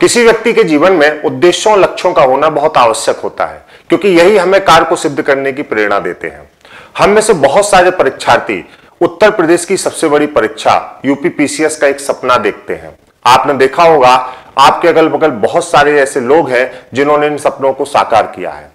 किसी व्यक्ति के जीवन में उद्देश्यों लक्ष्यों का होना बहुत आवश्यक होता है, क्योंकि यही हमें कार्य को सिद्ध करने की प्रेरणा देते हैं। हम में से बहुत सारे परीक्षार्थी उत्तर प्रदेश की सबसे बड़ी परीक्षा यूपी पीसीएस का एक सपना देखते हैं। आपने देखा होगा, आपके अगल बगल बहुत सारे ऐसे लोग हैं, जिन्होंने इन सपनों को साकार किया है।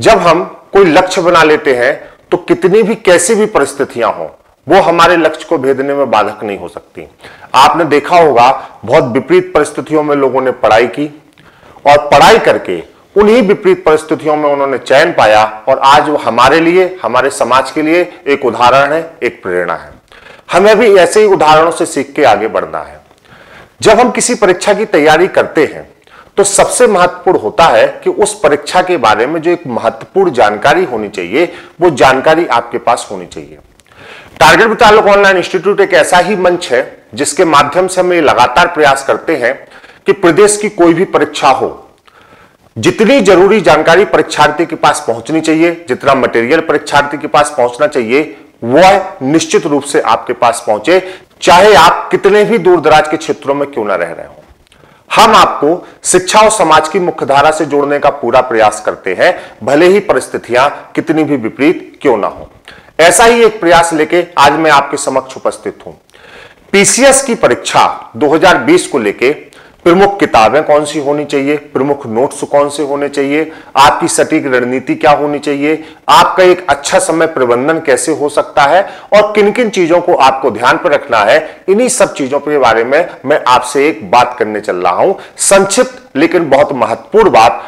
जब हम कोई लक्ष्य बना लेते हैं तो कितनी भी कैसी भी परिस्थितियाँ हो वो हमारे लक्ष्य को भेदने में बाधक नहीं हो सकती। आपने देखा होगा, बहुत विपरीत परिस्थितियों में लोगों ने पढ़ाई की और पढ़ाई करके उन्हीं विपरीत परिस्थितियों में उन्होंने चयन पाया और आज वो हमारे लिए, हमारे समाज के लिए एक उदाहरण है, एक प्रेरणा है। हमें भी ऐसे ही उदाहरणों से सीख के आगे बढ़ना है। जब हम किसी परीक्षा की तैयारी करते हैं तो सबसे महत्वपूर्ण होता है कि उस परीक्षा के बारे में जो एक महत्वपूर्ण जानकारी होनी चाहिए, वो जानकारी आपके पास होनी चाहिए। टारगेट विचारक ऑनलाइन इंस्टीट्यूट एक ऐसा ही मंच है जिसके माध्यम से हम ये लगातार प्रयास करते हैं कि प्रदेश की कोई भी परीक्षा हो। जितनी ज़रूरी जानकारी परीक्षार्थी के पास पहुंचनी चाहिए, जितना मटेरियल परीक्षार्थी के पास पहुँचना चाहिए, वह निश्चित रूप से आपके पास पहुँचे, चाहे आप कितने भी दूर दराज के क्षेत्रों में क्यों ना रह रहे हो। हम आपको शिक्षा और समाज की मुख्यधारा से जोड़ने का पूरा प्रयास करते हैं, भले ही परिस्थितियाँ कितनी भी विपरीत क्यों ना हो। ऐसा ही एक प्रयास लेके आज मैं आपके समक्ष उपस्थित हूँ। पीसीएस की परीक्षा 2020 को लेके प्रमुख किताबें कौन सी होनी चाहिए? प्रमुख नोट्स कौन से होने चाहिए? आपकी सटीक रणनीति क्या होनी चाहिए? आपका एक अच्छा समय प्रबंधन कैसे हो सकता है? और किन किन चीज़ों को आपको ध्यान पर रखना है? इन्हीं सब चीज़ों के बारे में मैं आपसे एक बात करने चल रहा हूँ। संक्षिप्त लेकिन बहुत महत्वपूर्ण बात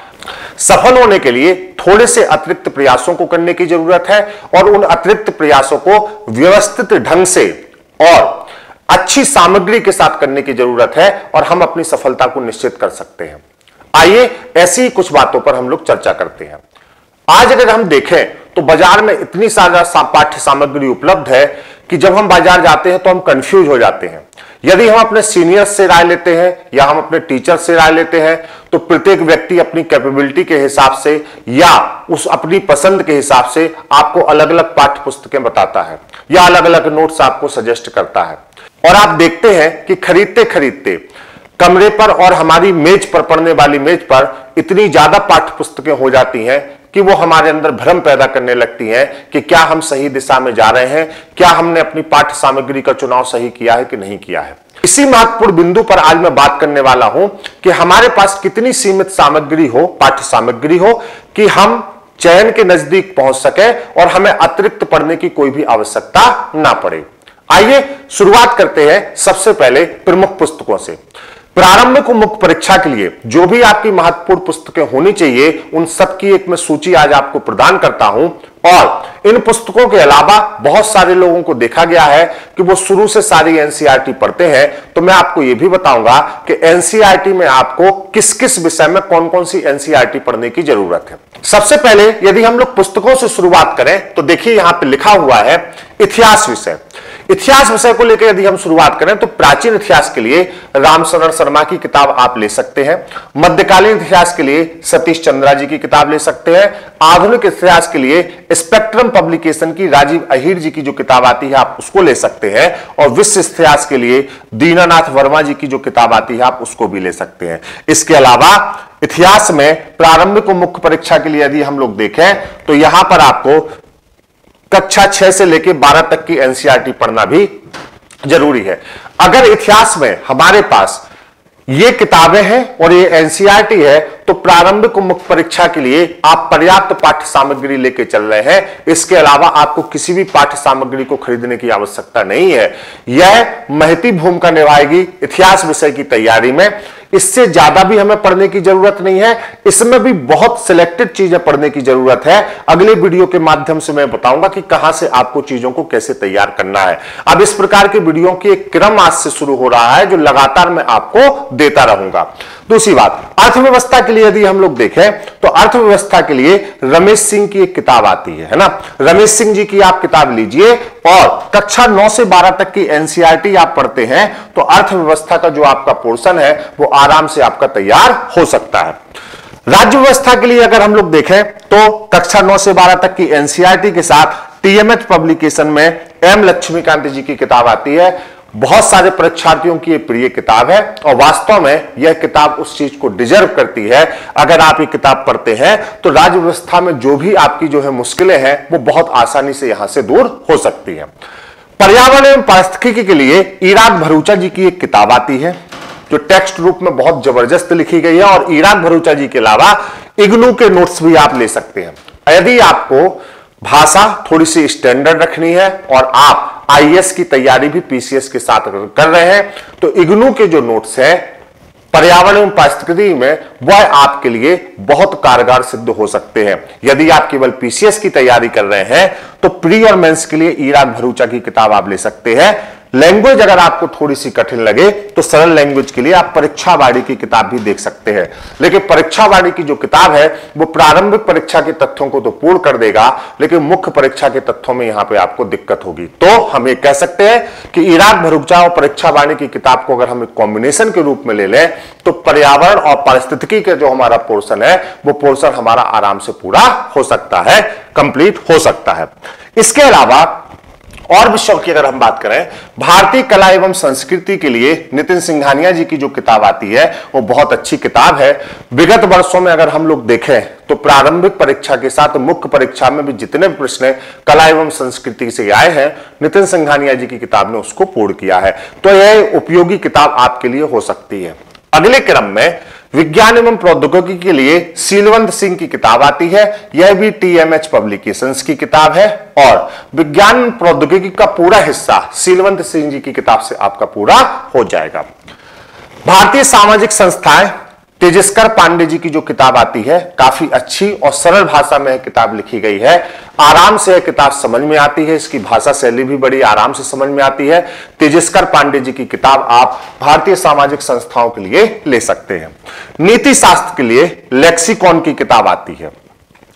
सफल होने के लिए थोड़े से अतिरिक्त प्रयासों को करने की ज़रूरत है और उन अतिरिक्त प्रयासों को व्यवस्थित ढंग से और अच्छी सामग्री के साथ करने की ज़रूरत है और हम अपनी सफलता को निश्चित कर सकते हैं। आइए ऐसी कुछ बातों पर हम लोग चर्चा करते हैं। आज अगर हम देखें तो बाज़ार में इतनी सारा पाठ्य सामग्री उपलब्ध है कि जब हम बाज़ार जाते हैं तो हम कंफ्यूज हो जाते हैं। यदि हम अपने सीनियर्स से राय लेते हैं या हम अपने टीचर से राय लेते हैं तो प्रत्येक व्यक्ति अपनी कैपेबिलिटी के हिसाब से या उस अपनी पसंद के हिसाब से आपको अलग अलग पाठ्य पुस्तकें बताता है या अलग अलग नोट्स आपको सजेस्ट करता है। और आप देखते हैं कि खरीदते खरीदते कमरे पर और हमारी मेज पर, पढ़ने वाली मेज पर इतनी ज़्यादा पाठ्य पुस्तकें हो जाती हैं कि वो हमारे अंदर भ्रम पैदा करने लगती हैं कि क्या हम सही दिशा में जा रहे हैं, क्या हमने अपनी पाठ्य सामग्री का चुनाव सही किया है कि नहीं किया है। इसी महत्वपूर्ण बिंदु पर आज मैं बात करने वाला हूँ कि हमारे पास कितनी सीमित सामग्री हो, पाठ्य सामग्री हो, कि हम चयन के नज़दीक पहुँच सके और हमें अतिरिक्त पढ़ने की कोई भी आवश्यकता ना पड़े। आइए शुरुआत करते हैं सबसे पहले प्रमुख पुस्तकों से। प्रारंभिक मुक्त परीक्षा के लिए जो भी आपकी महत्वपूर्ण पुस्तकें होनी चाहिए, उन सब की एक मैं सूची आज आपको प्रदान करता हूँ। और इन पुस्तकों के अलावा बहुत सारे लोगों को देखा गया है कि वो शुरू से सारी एनसीईआरटी पढ़ते हैं। तो मैं आपको यह भी बताऊँगा कि एनसीईआरटी में आपको किस किस विषय में कौन कौन सी एनसीईआरटी पढ़ने की ज़रूरत है। सबसे पहले यदि हम लोग पुस्तकों से शुरुआत करें तो देखिए यहाँ पे लिखा हुआ है इतिहास विषय। इतिहास विषय को लेकर यदि हम शुरुआत करें तो प्राचीन इतिहास के लिए रामशरण शर्मा की किताब आप ले सकते हैं। मध्यकालीन इतिहास के लिए सतीश चंद्रा जी की किताब ले सकते हैं। आधुनिक इतिहास के लिए स्पेक्ट्रम पब्लिकेशन की राजीव अहिर जी की जो किताब आती है, आप उसको ले सकते हैं। और विश्व इतिहास के लिए दीनानाथ वर्मा जी की जो किताब आती है, आप उसको भी ले सकते हैं। इसके अलावा इतिहास में प्रारंभिक मुख्य परीक्षा के लिए यदि हम लोग देखें तो यहाँ पर आपको कक्षा छह से लेकर बारह तक की एनसीआरटी पढ़ना भी ज़रूरी है। अगर इतिहास में हमारे पास ये किताबें हैं और ये एनसीआरटी है तो प्रारंभिक मुक्त परीक्षा के लिए आप पर्याप्त पाठ्य सामग्री लेके चल रहे हैं। इसके अलावा आपको किसी भी पाठ्य सामग्री को खरीदने की आवश्यकता नहीं है। यह महती भूमिका निभाएगी इतिहास विषय की तैयारी में। इससे ज़्यादा भी हमें पढ़ने की ज़रूरत नहीं है। इसमें भी बहुत सिलेक्टेड चीज़ें पढ़ने की ज़रूरत है। अगले वीडियो के माध्यम से मैं बताऊँगा कि कहाँ से आपको चीज़ों को कैसे तैयार करना है। अब इस प्रकार के वीडियो की एक क्रम आज से शुरू हो रहा है, जो लगातार मैं आपको देता रहूँगा। दूसरी बात, अर्थव्यवस्था के लिए यदि हम लोग देखें तो अर्थव्यवस्था के लिए रमेश सिंह की एक किताब आती है है ना? रमेश सिंह जी की आप किताब लीजिए, और कक्षा 9 से 12 तक की एनसीईआरटी आप पढ़ते हैं तो अर्थव्यवस्था का जो आपका पोर्शन है, वो आराम से आपका तैयार हो सकता है। राज्य व्यवस्था के लिए अगर हम लोग देखें तो कक्षा 9 से 12 तक की एनसीईआरटी के साथ टीएमएच पब्लिकेशन में एम लक्ष्मीकांत जी की किताब आती है बहुत सारे परीक्षार्थियों की ये प्रिय किताब है और वास्तव में यह किताब उस चीज़ को डिजर्व करती है। अगर आप ये किताब पढ़ते हैं तो राज्य व्यवस्था में जो भी आपकी जो है मुश्किलें हैं, वो बहुत आसानी से यहाँ से दूर हो सकती है। पर्यावरण एवं पारिस्थितिकी के लिए इराक भरूचा जी की एक किताब आती है, जो टेक्स्ट रूप में बहुत ज़बरदस्त लिखी गई है और इराक भरूचा जी के अलावा इग्नू के नोट्स भी आप ले सकते हैं। यदि आपको भाषा थोड़ी सी स्टैंडर्ड रखनी है और आप आईएएस की तैयारी भी पीसीएस के साथ कर रहे हैं तो इग्नू के जो नोट्स है, पर्यावरण एवं पारिस्थितिकी में, वह आपके लिए बहुत कारगर सिद्ध हो सकते हैं। यदि आप केवल पीसीएस की तैयारी कर रहे हैं तो प्री और मेंस के लिए ईराक भरूचा की किताब आप ले सकते हैं। लैंग्वेज अगर आपको थोड़ी सी कठिन लगे तो सरल लैंग्वेज के लिए आप परीक्षा वाणी की किताब भी देख सकते हैं। लेकिन परीक्षा वाणी की जो किताब है, वो प्रारंभिक परीक्षा के तथ्यों को तो पूर्ण कर देगा, लेकिन मुख्य परीक्षा के तथ्यों में यहाँ पे आपको दिक्कत होगी। तो हम ये कह सकते हैं कि इराक भरुचा और परीक्षा वाणी की किताब को अगर हम एक कॉम्बिनेशन के रूप में ले लें तो पर्यावरण और पारिस्थितिकी का जो हमारा पोर्सन है, वो पोर्सन हमारा आराम से पूरा हो सकता है कंप्लीट हो सकता है। इसके अलावा और विषयों की अगर हम बात करें, भारतीय कला एवं संस्कृति के लिए नितिन सिंघानिया जी की जो किताब आती है, वो बहुत अच्छी किताब है। विगत वर्षों में अगर हम लोग देखें तो प्रारंभिक परीक्षा के साथ मुख्य परीक्षा में भी जितने भी प्रश्न कला एवं संस्कृति से आए हैं, नितिन सिंघानिया जी की किताब ने उसको पूर्ण किया है। तो यह उपयोगी किताब आपके लिए हो सकती है। अगले क्रम में विज्ञान एवं प्रौद्योगिकी के लिए सीलवंत सिंह की किताब आती है। यह भी टीएमएच पब्लिकेशंस की किताब है और विज्ञान प्रौद्योगिकी का पूरा हिस्सा सीलवंत सिंह जी की किताब से आपका पूरा हो जाएगा। भारतीय सामाजिक संस्थाएँ तेजस्कर पांडे जी की जो किताब आती है, काफ़ी अच्छी और सरल भाषा में किताब लिखी गई है। आराम से यह किताब समझ में आती है, इसकी भाषा शैली भी बड़ी आराम से समझ में आती है। तेजस्कर पांडे जी की किताब आप भारतीय सामाजिक संस्थाओं के लिए ले सकते हैं। नीति शास्त्र के लिए लेक्सिकॉन की किताब आती है।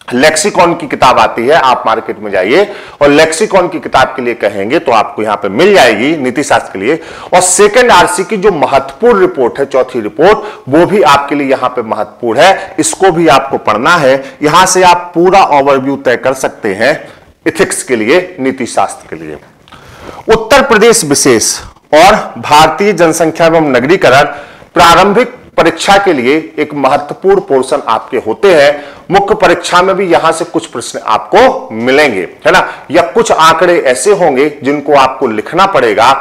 लेक्सिकॉन की किताब आती है, आप मार्केट में जाइए और लेक्सिकॉन की किताब के लिए कहेंगे तो आपको यहाँ पे मिल जाएगी नीति शास्त्र के लिए। और सेकंड आरसी की जो महत्वपूर्ण रिपोर्ट है, चौथी रिपोर्ट वो भी आपके लिए यहाँ पे महत्वपूर्ण है। इसको भी आपको पढ़ना है। यहाँ से आप पूरा ओवरव्यू तय कर सकते हैं इथिक्स के लिए, नीति शास्त्र के लिए। उत्तर प्रदेश विशेष और भारतीय जनसंख्या एवं नगरीकरण प्रारंभिक परीक्षा के लिए एक महत्वपूर्ण पोर्शन आपके होते हैं। मुख्य परीक्षा में भी यहाँ से कुछ प्रश्न आपको मिलेंगे, है ना? या कुछ आंकड़े ऐसे होंगे जिनको आपको लिखना पड़ेगा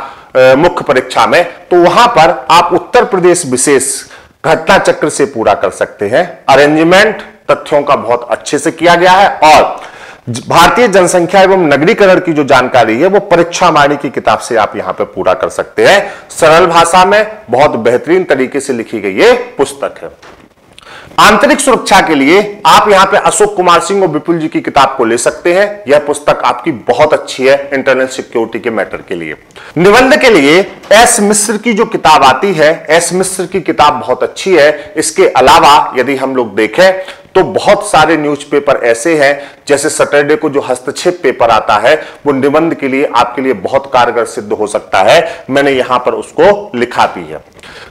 मुख्य परीक्षा में। तो वहाँ पर आप उत्तर प्रदेश विशेष घटना चक्र से पूरा कर सकते हैं। अरेंजमेंट तथ्यों का बहुत अच्छे से किया गया है और भारतीय जनसंख्या एवं नगरीकरण की जो जानकारी है, वो परीक्षा माणी की किताब से आप यहाँ पे पूरा कर सकते हैं। सरल भाषा में बहुत बेहतरीन तरीके से लिखी गई ये पुस्तक है। आंतरिक सुरक्षा के लिए आप यहाँ पे अशोक कुमार सिंह और विपुल जी की किताब को ले सकते हैं। यह पुस्तक आपकी बहुत अच्छी है इंटरनल सिक्योरिटी के मैटर के लिए। निबंध के लिए एस मिश्र की जो किताब आती है, एस मिश्र की किताब बहुत अच्छी है। इसके अलावा यदि हम लोग देखें तो बहुत सारे न्यूज़पेपर ऐसे हैं, जैसे सैटरडे को जो हस्तक्षेप पेपर आता है, वो निबंध के लिए, आपके लिए बहुत कारगर सिद्ध हो सकता है। मैंने यहाँ पर उसको लिखा भी है।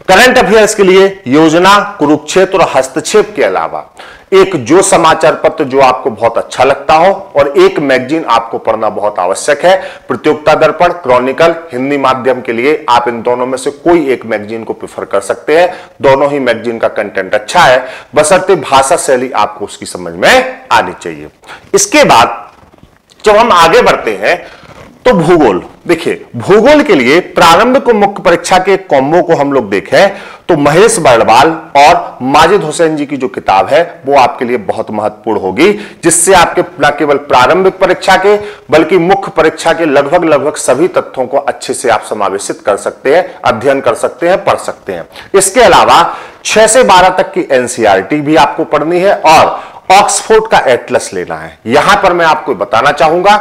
करंट अफेयर्स के लिए योजना, कुरुक्षेत्र और हस्तक्षेप के अलावा। एक जो समाचार पत्र जो आपको बहुत अच्छा लगता हो और एक मैगजीन आपको पढ़ना बहुत आवश्यक है, प्रतियोगिता दर्पण, क्रॉनिकल, हिंदी माध्यम के लिए आप इन दोनों में से कोई एक मैगजीन को प्रिफर कर सकते हैं। दोनों ही मैगजीन का कंटेंट अच्छा है। बसरते भाषा शैली आपको उसकी समझ में आनी चाहिए। इसके बाद जब हम आगे बढ़ते हैं तो भूगोल। देखिए, भूगोल के लिए प्रारंभिक मुख्य परीक्षा के कॉम्बो को हम लोग देखें तो महेश बर्डवाल और माजिद हुसैन जी की जो किताब है, वो आपके लिए बहुत महत्वपूर्ण होगी, जिससे आपके न केवल प्रारंभिक परीक्षा के, बल्कि मुख्य परीक्षा के लगभग लगभग सभी तथ्यों को अच्छे से आप समावेशित कर सकते हैं, अध्ययन कर सकते हैं, पढ़ सकते हैं। इसके अलावा छह से बारह तक की एनसीआरटी भी आपको पढ़नी है और ऑक्सफोर्ड का एटलस लेना है। यहाँ पर मैं आपको बताना चाहूँगा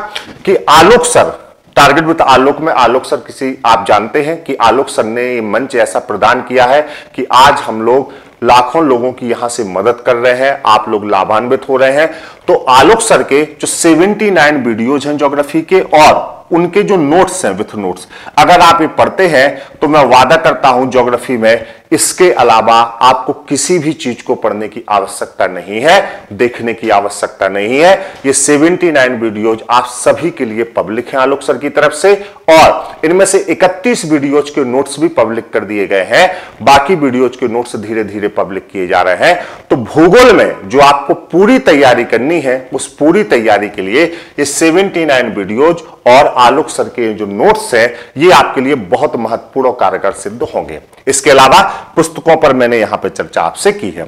कि Alok sir target with Alok में आलोक सर किसी, आप जानते हैं कि आलोक सर ने ये मंच ऐसा प्रदान किया है कि आज हम लोग लाखों लोगों की यहाँ से मदद कर रहे हैं, आप लोग लाभान्वित हो रहे हैं। तो आलोक सर के जो 79 वीडियोज़ हैं ज्योग्राफी के और उनके जो नोट्स हैं विथ नोट्स अगर आप ये पढ़ते हैं तो मैं वादा करता हूँ ज्योग्राफी में, इसके अलावा आपको किसी भी चीज़ को पढ़ने की आवश्यकता नहीं है, देखने की आवश्यकता नहीं है। ये 79 वीडियोज़ आप सभी के लिए पब्लिक हैं आलोक सर की तरफ़ से, और इनमें से 31 वीडियोज़ के नोट्स भी पब्लिक कर दिए गए हैं। बाकी वीडियोज़ के नोट्स धीरे धीरे पब्लिक किए जा रहे हैं। तो भूगोल में जो आपको पूरी तैयारी करनी है उस पूरी तैयारी के लिए ये 79 वीडियोज़ और आलोक सर के जो नोट्स हैं, ये आपके लिए बहुत महत्वपूर्ण और कारगर सिद्ध होंगे। इसके अलावा पुस्तकों पर मैंने यहाँ पर चर्चा आपसे की है।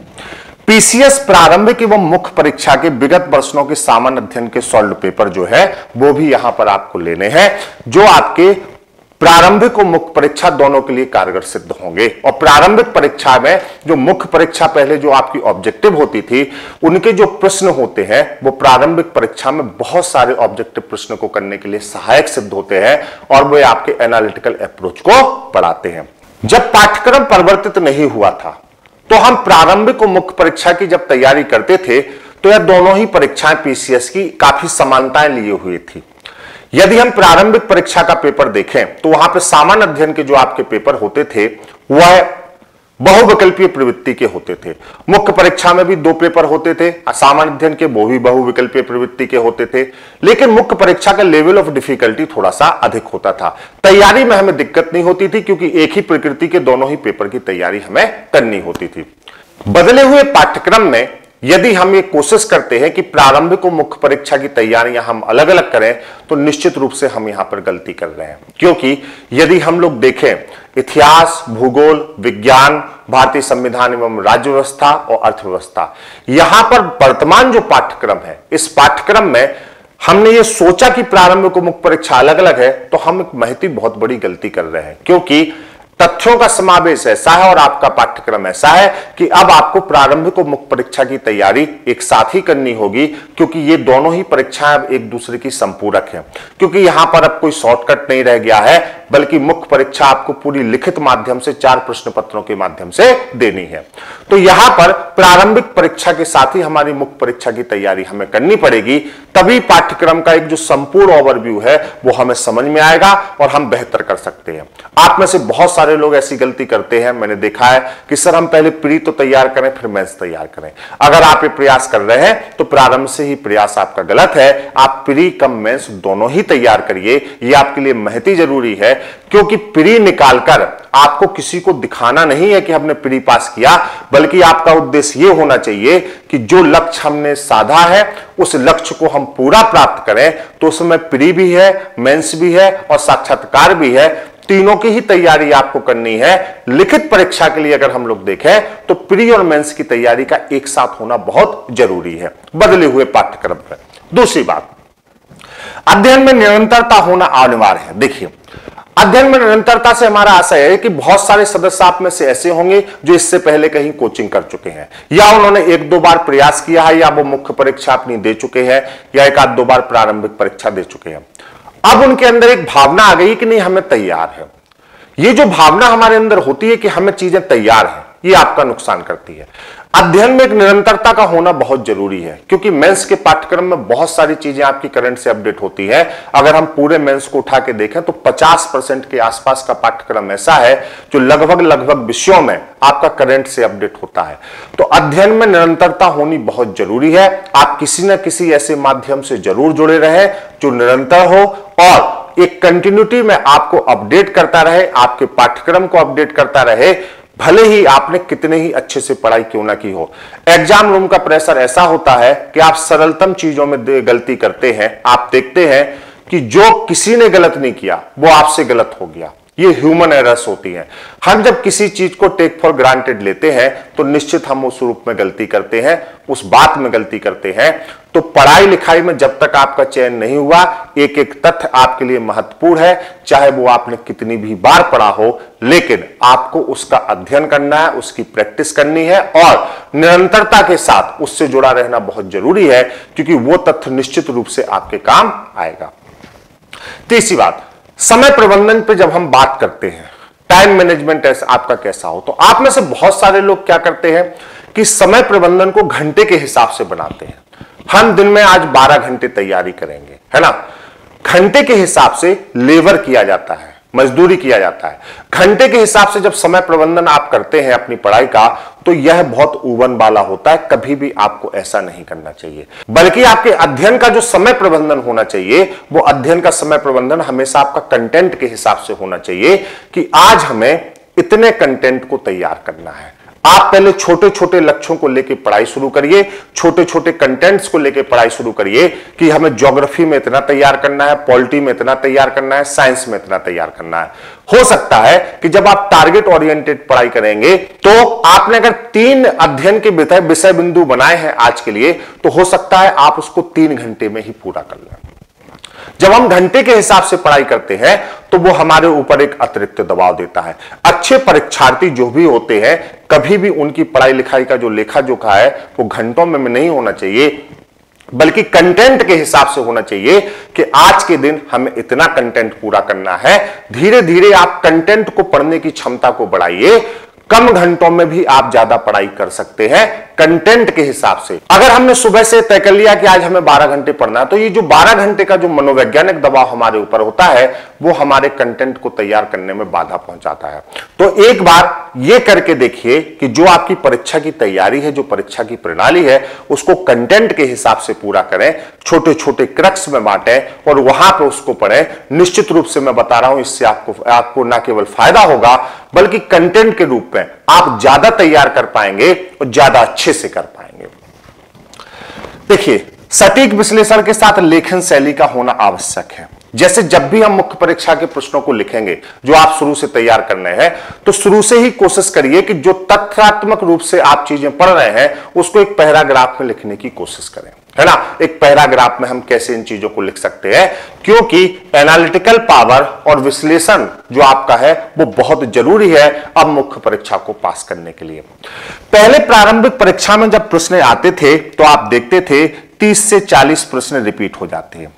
पीसीएस प्रारंभिक एवं मुख्य परीक्षा के विगत प्रश्नों के सामान्य अध्ययन के सॉल्व पेपर जो है, वो भी यहाँ पर आपको लेने हैं, जो आपके प्रारंभिक और मुख्य परीक्षा दोनों के लिए कारगर सिद्ध होंगे। और प्रारंभिक परीक्षा में जो मुख्य परीक्षा पहले जो आपकी ऑब्जेक्टिव होती थी, उनके जो प्रश्न होते हैं, वो प्रारंभिक परीक्षा में बहुत सारे ऑब्जेक्टिव प्रश्न को करने के लिए सहायक सिद्ध होते हैं और वे आपके एनालिटिकल अप्रोच को पढ़ाते हैं। जब पाठ्यक्रम परिवर्तित नहीं हुआ था तो हम प्रारंभिक और मुख्य परीक्षा की जब तैयारी करते थे तो यह दोनों ही परीक्षाएँ पीसीएस की काफ़ी समानताएँ लिए हुई थी। यदि हम प्रारंभिक परीक्षा का पेपर देखें तो वहाँ पर सामान्य अध्ययन के जो आपके पेपर होते थे, वह बहुविकल्पीय प्रवृत्ति के होते थे। मुख्य परीक्षा में भी दो पेपर होते थे सामान्य अध्ययन के वो भी बहुविकल्पीय प्रवृत्ति के होते थे, लेकिन मुख्य परीक्षा का लेवल ऑफ़ डिफिकल्टी थोड़ा सा अधिक होता था। तैयारी में हमें दिक्कत नहीं होती थी, क्योंकि एक ही प्रकृति के दोनों ही पेपर की तैयारी हमें करनी होती थी। बदले हुए पाठ्यक्रम में यदि हम ये कोशिश करते हैं कि प्रारंभिक और मुख्य परीक्षा की तैयारियाँ हम अलग अलग करें तो निश्चित रूप से हम यहाँ पर गलती कर रहे हैं। क्योंकि यदि हम लोग देखें, इतिहास, भूगोल, विज्ञान, भारतीय संविधान एवं राज्य व्यवस्था और अर्थव्यवस्था, यहाँ पर वर्तमान जो पाठ्यक्रम है, इस पाठ्यक्रम में हमने ये सोचा कि प्रारंभिक मुख्य परीक्षा अलग अलग है तो हम एक महती बहुत बड़ी गलती कर रहे हैं। क्योंकि तथ्यों का समावेश है। और आपका पाठ्यक्रम ऐसा है कि अब आपको प्रारंभिक और मुख्य परीक्षा की तैयारी एक साथ ही करनी होगी, क्योंकि ये दोनों ही परीक्षाएँ अब एक दूसरे की संपूरक हैं। क्योंकि यहाँ पर अब कोई शॉर्टकट नहीं रह गया है, बल्कि मुख्य परीक्षा आपको पूरी लिखित माध्यम से चार प्रश्न पत्रों के माध्यम से देनी है। तो यहाँ पर प्रारंभिक परीक्षा के साथ ही हमारी मुख्य परीक्षा की तैयारी हमें करनी पड़ेगी। तभी पाठ्यक्रम का एक जो संपूर्ण ओवरव्यू है, वो हमें समझ में आएगा और हम बेहतर कर सकते हैं। आप में से बहुत सारे लोग ऐसी गलती करते हैं, मैंने देखा है कि सर हम पहले प्री तो तैयार करें, फिर मेंस तैयार करें। अगर आप ये प्रयास कर रहे हैं तो प्रारंभ से ही प्रयास आपका गलत है। आप प्री कम मेंस दोनों ही तैयार करिए, ये आपके लिए महती ज़रूरी है। क्योंकि प्री निकालकर आपको किसी को दिखाना नहीं है कि हमने प्री पास किया, बल्कि आपका उद्देश्य यह होना चाहिए कि जो लक्ष्य हमने साधा है, उस लक्ष्य को हम पूरा प्राप्त करें। तो उसमें प्री भी है मेंस भी है और साक्षात्कार भी है। तीनों की ही तैयारी आपको करनी है। लिखित परीक्षा के लिए अगर हम लोग देखें तो प्री और मेंस की तैयारी का एक साथ होना बहुत ज़रूरी है, बदले हुए पाठ्यक्रम पर। दूसरी बात, अध्ययन में निरंतरता होना अनिवार्य है। देखिए, अध्ययन में निरंतरता से हमारा आशय है कि बहुत सारे सदस्य आप में से ऐसे होंगे जो इससे पहले कहीं कोचिंग कर चुके हैं। या उन्होंने एक दो बार प्रयास किया है, या वो मुख्य परीक्षा अपनी दे चुके हैं, या एक आध दो बार प्रारंभिक परीक्षा दे चुके हैं। अब उनके अंदर एक भावना आ गई कि नहीं, हमें तैयार है। ये जो भावना हमारे अंदर होती है कि हमें चीज़ें तैयार हैं, ये आपका नुकसान करती है। अध्ययन में एक निरंतरता का होना बहुत ज़रूरी है, क्योंकि मेंस के पाठ्यक्रम में बहुत सारी चीज़ें आपकी करंट से अपडेट होती है। अगर हम पूरे मेंस को उठा के देखें तो 50 परसेंट के आसपास का पाठ्यक्रम ऐसा है, जो लगभग लगभग विषयों में आपका करंट से अपडेट होता है। तो अध्ययन में निरंतरता होनी बहुत ज़रूरी है। आप किसी न किसी ऐसे माध्यम से ज़रूर जुड़े रहे, जो निरंतर हो, और एक कंटिन्यूटी में आपको अपडेट करता रहे, आपके पाठ्यक्रम को अपडेट करता रहे भले ही आपने कितने ही अच्छे से पढ़ाई क्यों ना की हो। एग्ज़ाम रूम का प्रेशर ऐसा होता है कि आप सरलतम चीज़ों में गलती करते हैं। आप देखते हैं कि जो किसी ने गलत नहीं किया, वो आपसे गलत हो गया। ये ह्यूमन एरर्स होती हैं। हम जब किसी चीज़ को टेक फॉर ग्रांटेड लेते हैं तो निश्चित हम उस रूप में गलती करते हैं, उस बात में गलती करते हैं। तो पढ़ाई लिखाई में जब तक आपका चयन नहीं हुआ एक एक तथ्य आपके लिए महत्वपूर्ण है, चाहे वो आपने कितनी भी बार पढ़ा हो, लेकिन आपको उसका अध्ययन करना है, उसकी प्रैक्टिस करनी है, और निरंतरता के साथ उससे जुड़ा रहना बहुत ज़रूरी है, क्योंकि वो तथ्य निश्चित रूप से आपके काम आएगा। तीसरी बात समय प्रबंधन पे जब हम बात करते हैं टाइम मैनेजमेंट आपका कैसा हो तो आप में से बहुत सारे लोग क्या करते हैं कि समय प्रबंधन को घंटे के हिसाब से बनाते हैं। हम दिन में आज 12 घंटे तैयारी करेंगे, है ना? घंटे के हिसाब से लेबर किया जाता है। मजदूरी किया जाता है। घंटे के हिसाब से जब समय प्रबंधन आप करते हैं अपनी पढ़ाई का तो यह बहुत उबन वाला होता है, कभी भी आपको ऐसा नहीं करना चाहिए। बल्कि आपके अध्ययन का जो समय प्रबंधन होना चाहिए, वो अध्ययन का समय प्रबंधन हमेशा आपका कंटेंट के हिसाब से होना चाहिए कि आज हमें इतने कंटेंट को तैयार करना है। आप पहले छोटे छोटे लक्ष्यों को लेकर पढ़ाई शुरू करिए छोटे छोटे कंटेंट्स को लेकर पढ़ाई शुरू करिए कि हमें ज्योग्राफी में इतना तैयार करना है पॉलिटी में इतना तैयार करना है साइंस में इतना तैयार करना है। हो सकता है कि जब आप टारगेट ओरिएंटेड पढ़ाई करेंगे तो आपने अगर तीन अध्ययन के विषय बिंदु बनाए हैं आज के लिए तो हो सकता है आप उसको तीन घंटे में ही पूरा कर लें। जब हम घंटे के हिसाब से पढ़ाई करते हैं तो वो हमारे ऊपर एक अतिरिक्त दबाव देता है। अच्छे परीक्षार्थी जो भी होते हैं, कभी भी उनकी पढ़ाई लिखाई का जो लेखा जोखा है, वो घंटों में नहीं होना चाहिए, बल्कि कंटेंट के हिसाब से होना चाहिए कि आज के दिन हमें इतना कंटेंट पूरा करना है। धीरे धीरे आप कंटेंट को पढ़ने की क्षमता को बढ़ाइए कम घंटों में भी आप ज़्यादा पढ़ाई कर सकते हैं कंटेंट के हिसाब से। अगर हमने सुबह से तय कर लिया कि आज हमें 12 घंटे पढ़ना है तो ये जो 12 घंटे का जो मनोवैज्ञानिक दबाव हमारे ऊपर होता है, वो हमारे कंटेंट को तैयार करने में बाधा पहुंचाता है। तो एक बार ये करके देखिए कि जो आपकी परीक्षा की तैयारी है, जो परीक्षा की प्रणाली है, उसको कंटेंट के हिसाब से पूरा करें छोटे छोटे क्रक्स में बांटे और वहाँ पर उसको पढ़ें। निश्चित रूप से मैं बता रहा हूँ, इससे आपको आपको ना केवल फ़ायदा होगा बल्कि कंटेंट के रूप में आप ज़्यादा तैयार कर पाएँगे और ज़्यादा अच्छे से कर पाएँगे। देखिए, सटीक विश्लेषण के साथ लेखन शैली का होना आवश्यक है। जैसे जब भी हम मुख्य परीक्षा के प्रश्नों को लिखेंगे, जो आप शुरू से तैयार करने हैं तो शुरू से ही कोशिश करिए कि जो तथ्यात्मक रूप से आप चीज़ें पढ़ रहे हैं, उसको एक पैराग्राफ में लिखने की कोशिश करें। है ना? एक पैराग्राफ में हम कैसे इन चीज़ों को लिख सकते हैं? क्योंकि एनालिटिकल पावर और विश्लेषण जो आपका है, वो बहुत ज़रूरी है अब मुख्य परीक्षा को पास करने के लिए। पहले प्रारंभिक परीक्षा में जब प्रश्न आते थे तो आप देखते थे 30 से 40 प्रश्न रिपीट हो जाते हैं।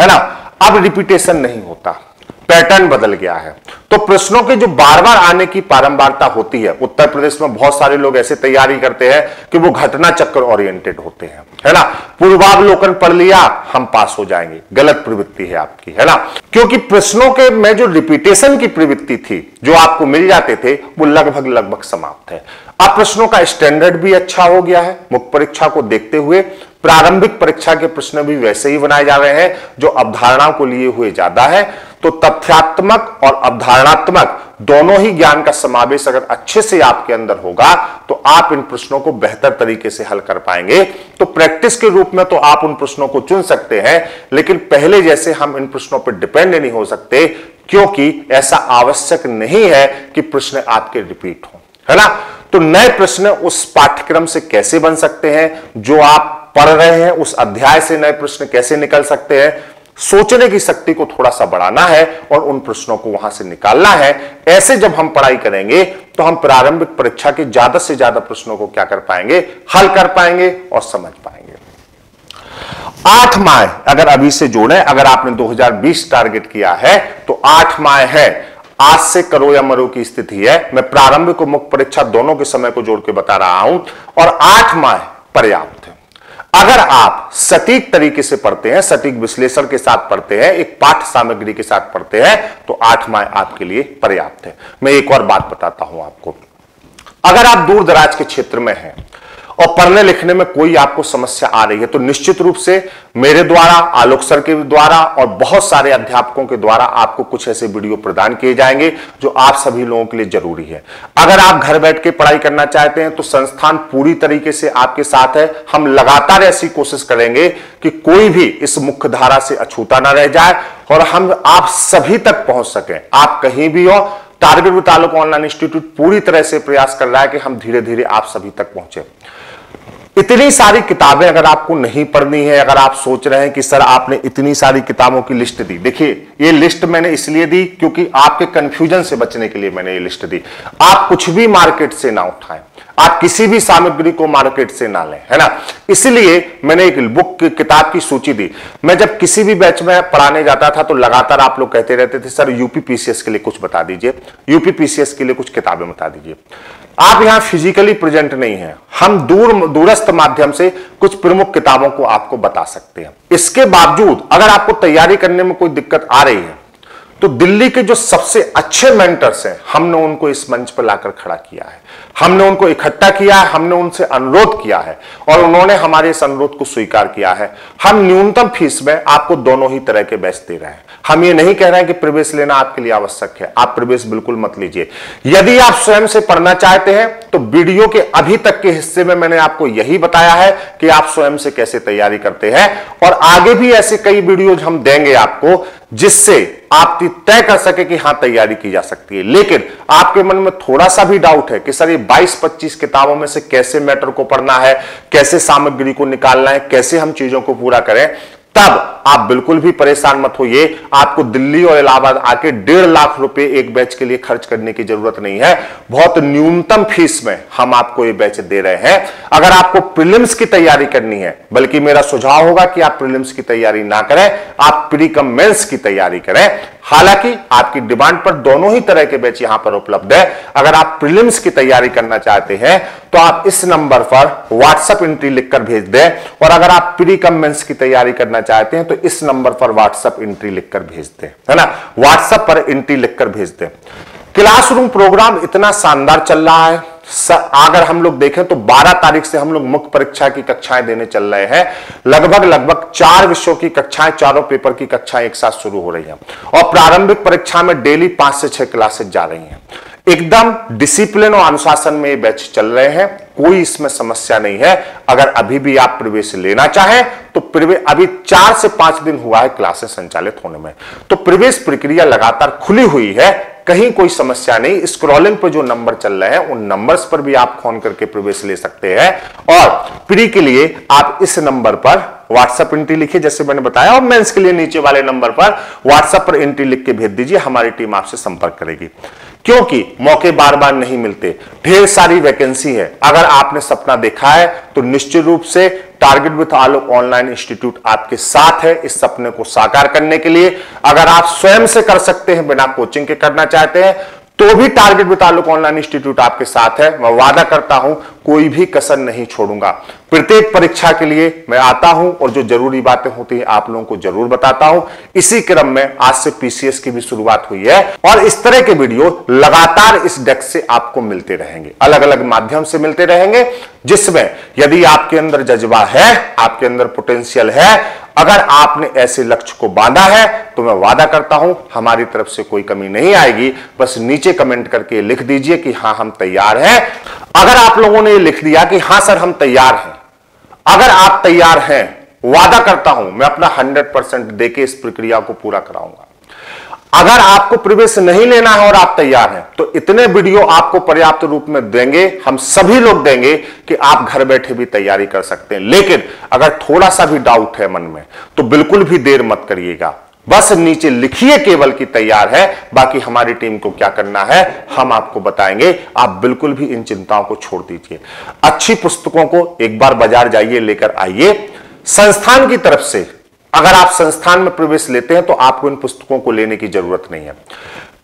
है ना? अब रिपीटेशन नहीं होता। पैटर्न बदल गया है। तो प्रश्नों के जो बार बार आने की बारंबारता होती है, उत्तर प्रदेश में बहुत सारे लोग ऐसे तैयारी करते हैं कि वो घटना चक्र ओरिएंटेड होते हैं, है ना? पूर्वावलोकन पढ़ लिया, हम पास हो जाएँगे। गलत प्रवृत्ति है आपकी, है ना? क्योंकि प्रश्नों के में जो रिपीटेशन की प्रवृत्ति थी, जो आपको मिल जाते थे, वो लगभग लगभग समाप्त है। अब प्रश्नों का स्टैंडर्ड भी अच्छा हो गया है। मुख्य परीक्षा को देखते हुए प्रारंभिक परीक्षा के प्रश्न भी वैसे ही बनाए जा रहे हैं, जो अवधारणा को लिए हुए ज़्यादा है। तो तथ्यात्मक और अवधारणात्मक दोनों ही ज्ञान का समावेश अगर अच्छे से आपके अंदर होगा तो आप इन प्रश्नों को बेहतर तरीके से हल कर पाएँगे। तो प्रैक्टिस के रूप में तो आप उन प्रश्नों को चुन सकते हैं, लेकिन पहले जैसे हम इन प्रश्नों पर डिपेंड नहीं हो सकते, क्योंकि ऐसा आवश्यक नहीं है कि प्रश्न आपके रिपीट हो, है ना? तो नए प्रश्न उस पाठ्यक्रम से कैसे बन सकते हैं, जो आप पढ़ रहे हैं, उस अध्याय से नए प्रश्न कैसे निकल सकते हैं सोचने की शक्ति को थोड़ा सा बढ़ाना है और उन प्रश्नों को वहाँ से निकालना है। ऐसे जब हम पढ़ाई करेंगे तो हम प्रारंभिक परीक्षा के ज़्यादा से ज़्यादा प्रश्नों को क्या कर पाएँगे? हल कर पाएँगे और समझ पाएँगे। आठ माह अगर अभी से जोड़े, अगर आपने 2020 टारगेट किया है तो आठ माह है। आज से करो या मरो की स्थिति है। मैं प्रारंभिक और मुख्य परीक्षा दोनों के समय को जोड़ के बता रहा हूँ। और आठ माह पर्याप्त। अगर आप सटीक तरीके से पढ़ते हैं, सटीक विश्लेषण के साथ पढ़ते हैं, एक पाठ सामग्री के साथ पढ़ते हैं तो आठ माह आपके लिए पर्याप्त है। मैं एक और बात बताता हूँ आपको। अगर आप दूर दराज के क्षेत्र में हैं और पढ़ने लिखने में कोई आपको समस्या आ रही है तो निश्चित रूप से मेरे द्वारा, आलोक सर के द्वारा और बहुत सारे अध्यापकों के द्वारा आपको कुछ ऐसे वीडियो प्रदान किए जाएँगे जो आप सभी लोगों के लिए ज़रूरी है। अगर आप घर बैठ के पढ़ाई करना चाहते हैं तो संस्थान पूरी तरीके से आपके साथ है। हम लगातार ऐसी कोशिश करेंगे कि कोई भी इस मुख्य धारा से अछूता ना रह जाए और हम आप सभी तक पहुँच सकें। आप कहीं भी हो, टारगेट तालुक ऑनलाइन इंस्टीट्यूट पूरी तरह से प्रयास कर रहा है कि हम धीरे धीरे आप सभी तक पहुँचे। इतनी सारी किताबें अगर आपको नहीं पढ़नी है, अगर आप सोच रहे हैं कि सर आपने इतनी सारी किताबों की लिस्ट दी। देखिए, ये लिस्ट मैंने इसलिए दी क्योंकि आपके कंफ्यूजन से बचने के लिए मैंने ये लिस्ट दी। आप कुछ भी मार्केट से ना उठाएँ। आप किसी भी सामग्री को मार्केट से ना लें, है ना? इसलिए मैंने एक बुक की, किताब की सूची दी। मैं जब किसी भी बैच में पढ़ाने जाता था तो लगातार आप लोग कहते रहते थे, सर यूपी पीसीएस के लिए कुछ बता दीजिए। यूपी पीसीएस के लिए कुछ किताबें बता दीजिए। आप यहाँ फिजिकली प्रेजेंट नहीं है। हम दूर, दूरस्थ माध्यम से कुछ प्रमुख किताबों को आपको बता सकते हैं। इसके बावजूद, अगर आपको तैयारी करने में कोई दिक्कत आ रही है तो दिल्ली के जो सबसे अच्छे मेंटर्स हैं, हमने उनको इस मंच पर लाकर खड़ा किया है। हमने उनको इकट्ठा किया है, हमने उनसे अनुरोध किया है, और उन्होंने हमारे इस अनुरोध को स्वीकार किया है। हम न्यूनतम फ़ीस में आपको दोनों ही तरह के बैच दे रहे हैं। हम ये नहीं कह रहे हैं कि प्रवेश लेना आपके लिए आवश्यक है। आप प्रवेश बिल्कुल मत लीजिए। यदि आप स्वयं से पढ़ना चाहते हैं तो वीडियो के अभी तक के हिस्से में मैंने आपको यही बताया है कि आप स्वयं से कैसे तैयारी करते हैं। और आगे भी ऐसे कई वीडियोज़ हम देंगे आपको, जिससे आप तय कर सके कि हाँ तैयारी की जा सकती है। लेकिन आपके मन में थोड़ा सा भी डाउट है कि सर, ये 22-25 किताबों में से कैसे मैटर को पढ़ना है, कैसे सामग्री को निकालना है, कैसे हम चीज़ों को पूरा करें तब आप बिल्कुल भी परेशान मत होइए। आपको दिल्ली और इलाहाबाद आके डेढ़ लाख रुपए एक बैच के लिए खर्च करने की ज़रूरत नहीं है। बहुत न्यूनतम फ़ीस में हम आपको ये बैच दे रहे हैं। अगर आपको प्रीलिम्स की तैयारी करनी है, बल्कि मेरा सुझाव होगा कि आप प्रीलिम्स की तैयारी ना करें, आप प्री कम मेंस की तैयारी करें हालाँकि आपकी डिमांड पर दोनों ही तरह के बैच यहाँ पर उपलब्ध है। अगर आप प्रीलिम्स की तैयारी करना चाहते हैं तो आप इस नंबर पर व्हाट्सएप एंट्री लिखकर भेज दें और अगर आप प्री कम मेंस की तैयारी करना चाहते हैं तो इस नंबर पर व्हाट्सएप एंट्री लिखकर भेज दें, है ना? व्हाट्सएप पर एंट्री लिखकर भेज दें। क्लासरूम प्रोग्राम इतना शानदार चल रहा है। अगर हम लोग देखें तो 12 तारीख से हम लोग मुख्य परीक्षा की कक्षाएँ देने चल रहे हैं। लगभग लगभग चार विषयों की कक्षाएँ, चारों पेपर की कक्षाएँ एक साथ शुरू हो रही हैं और प्रारंभिक परीक्षा में डेली पाँच से छह क्लासेस जा रही हैं। एकदम डिसिप्लिन और अनुशासन में ये बैच चल रहे हैं। कोई इसमें समस्या नहीं है। अगर अभी भी आप प्रवेश लेना चाहें तो प्रवेश अभी चार से पाँच दिन हुआ है क्लासेस संचालित होने में। तो प्रवेश प्रक्रिया लगातार खुली हुई है। कहीं कोई समस्या नहीं स्क्रॉलिंग पर जो नंबर चल रहे हैं, उन नंबर्स पर भी आप फ़ोन करके प्रवेश ले सकते हैं। और प्री के लिए आप इस नंबर पर व्हाट्सएप एंट्री लिखिए, जैसे मैंने बताया, और मेंस के लिए नीचे वाले नंबर पर व्हाट्सएप पर एंट्री लिख के भेज दीजिए, हमारी टीम आपसे संपर्क करेगी। क्योंकि मौके बार बार नहीं मिलते। ढेर सारी वैकेंसी है। अगर आपने सपना देखा है तो निश्चित रूप से target with Alok online institute आपके साथ है इस सपने को साकार करने के लिए। अगर आप स्वयं से कर सकते हैं, बिना कोचिंग के करना चाहते हैं तो भी target with Alok online institute आपके साथ है। मैं वादा करता हूँ, कोई भी कसर नहीं छोड़ूँगा। प्रत्येक परीक्षा के लिए मैं आता हूँ और जो ज़रूरी बातें होती हैं आप लोगों को ज़रूर बताता हूँ। इसी क्रम में आज से पीसीएस की भी शुरुआत हुई है और इस तरह के वीडियो लगातार इस डेस्क से आपको मिलते रहेंगे। अलग अलग माध्यम से मिलते रहेंगे, जिसमें यदि आपके अंदर जज्बा है, आपके अंदर पोटेंशियल है अगर आपने ऐसे लक्ष्य को बांधा है तो मैं वादा करता हूँ, हमारी तरफ़ से कोई कमी नहीं आएगी। बस नीचे कमेंट करके लिख दीजिए कि हाँ, हम तैयार हैं। अगर आप लोगों ने लिख दिया कि हाँ, सर, हम तैयार हैं। अगर आप तैयार हैं, वादा करता हूँ, मैं अपना 100 परसेंट देके इस प्रक्रिया को पूरा कराऊँगा। अगर आपको प्रवेश नहीं लेना है और आप तैयार हैं तो इतने वीडियो आपको पर्याप्त रूप में देंगे, हम सभी लोग देंगे कि आप घर बैठे भी तैयारी कर सकते हैं। लेकिन अगर थोड़ा सा भी डाउट है मन में तो बिल्कुल भी देर मत करिएगा। बस नीचे लिखिए केवल की तैयार है, बाकी हमारी टीम को क्या करना है, हम आपको बताएँगे। आप बिल्कुल भी इन चिंताओं को छोड़ दीजिए। अच्छी पुस्तकों को एक बार बाज़ार जाइए, लेकर आइए। संस्थान की तरफ़ से अगर आप संस्थान में प्रवेश लेते हैं तो आपको इन पुस्तकों को लेने की ज़रूरत नहीं है।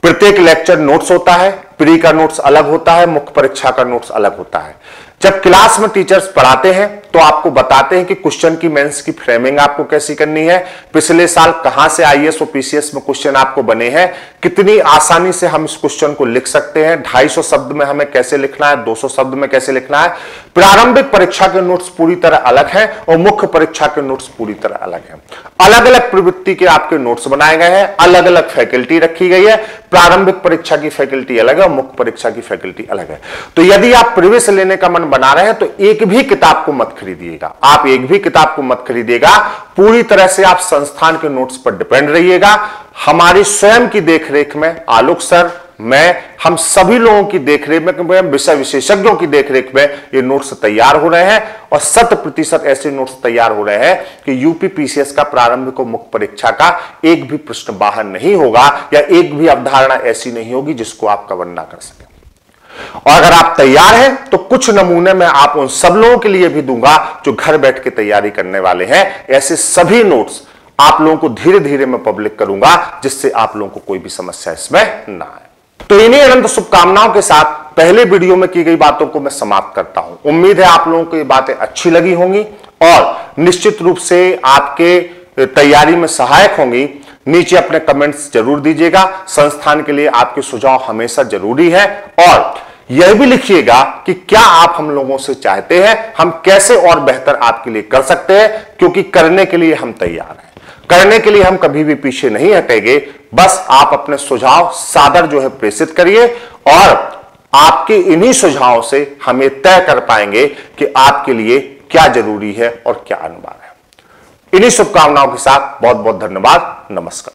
प्रत्येक लेक्चर नोट्स होता है, प्री का नोट्स अलग होता है, मुख्य परीक्षा का नोट्स अलग होता है। जब क्लास में टीचर्स पढ़ाते हैं तो आपको बताते हैं कि क्वेश्चन की मेंस की फ्रेमिंग आपको कैसी करनी है? पिछले साल कहाँ से आईएएस और पीसीएस में क्वेश्चन आपको बने हैं? कितनी आसानी से हम इस क्वेश्चन को लिख सकते हैं? 250 शब्द में हमें कैसे लिखना है? 200 शब्द में कैसे लिखना है? प्रारंभिक परीक्षा के नोट्स पूरी तरह अलग है और मुख्य परीक्षा के नोट्स पूरी तरह अलग है। अलग अलग प्रवृत्ति के आपके नोट्स बनाए गए हैं अलग अलग फैकल्टी रखी गई है। प्रारंभिक परीक्षा की फैकल्टी अलग है और मुख्य परीक्षा की फैकल्टी अलग है। तो यदि आप प्रवेश लेने का मन बना रहे हैं तो एक भी किताब को मत खरीदिएगा। आप एक भी किताब को मत खरीदिएगा। पूरी तरह से आप संस्थान के नोट्स पर डिपेंड रहिएगा। हमारी स्वयं की देखरेख में, आलोक सर, मैं, हम सभी लोगों की देखरेख में विषय विशेषज्ञों की देखरेख में ये नोट्स तैयार हो रहे हैं और शत प्रतिशत ऐसे नोट्स तैयार हो रहे हैं कि यूपी पीसीएस का प्रारंभिक और मुख्य परीक्षा का एक भी प्रश्न बाहर नहीं होगा या एक भी अवधारणा ऐसी नहीं होगी जिसको आप कवर ना कर सके। और अगर आप तैयार हैं तो कुछ नमूने में आप उन सब लोगों के लिए भी दूँगा जो घर बैठ के तैयारी करने वाले हैं। ऐसे सभी नोट्स आप लोगों को धीरे धीरे मैं पब्लिक करूँगा, जिससे आप लोगों को कोई भी समस्या इसमें ना आए। तो इन्हीं अनंत शुभकामनाओं के साथ पहले वीडियो में की गई बातों को मैं समाप्त करता हूँ। उम्मीद है आप लोगों को ये बातें अच्छी लगी होंगी और निश्चित रूप से आपके तैयारी में सहायक होंगी। नीचे अपने कमेंट्स ज़रूर दीजिएगा। संस्थान के लिए आपके सुझाव हमेशा ज़रूरी है। और यह भी लिखिएगा कि क्या आप हम लोगों से चाहते हैं, हम कैसे और बेहतर आपके लिए कर सकते हैं, क्योंकि करने के लिए हम तैयार हैं। करने के लिए हम कभी भी पीछे नहीं हटेंगे। बस आप अपने सुझाव सादर जो है प्रेषित करिए और आपके इन्हीं सुझावों से हमें तय कर पाएँगे कि आपके लिए क्या ज़रूरी है और क्या अनिवार्य इन्हीं शुभकामनाओं के साथ बहुत बहुत धन्यवाद। नमस्कार।